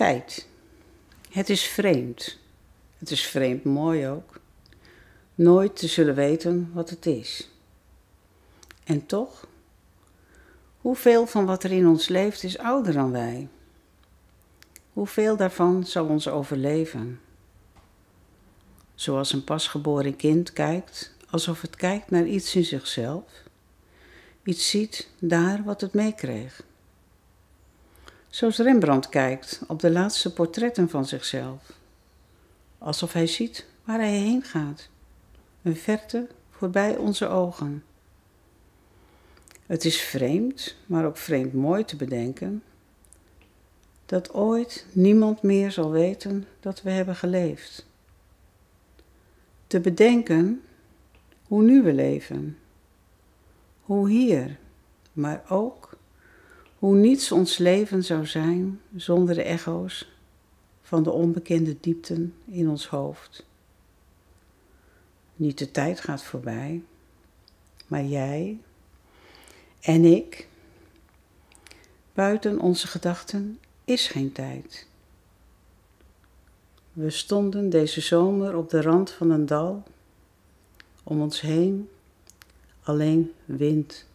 Tijd. Het is vreemd. Het is vreemd mooi ook. Nooit te zullen weten wat het is. En toch, hoeveel van wat er in ons leeft is ouder dan wij? Hoeveel daarvan zal ons overleven? Zoals een pasgeboren kind kijkt, alsof het kijkt naar iets in zichzelf, iets ziet daar wat het meekreeg. Zoals Rembrandt kijkt op de laatste portretten van zichzelf, alsof hij ziet waar hij heen gaat, een verte voorbij onze ogen. Het is vreemd, maar ook vreemd mooi te bedenken dat ooit niemand meer zal weten dat we hebben geleefd. Te bedenken hoe nu we leven, hoe hier, maar ook hoe niets ons leven zou zijn zonder de echo's van de onbekende diepten in ons hoofd. Niet de tijd gaat voorbij, maar jij en ik, buiten onze gedachten is geen tijd. We stonden deze zomer op de rand van een dal, om ons heen alleen wind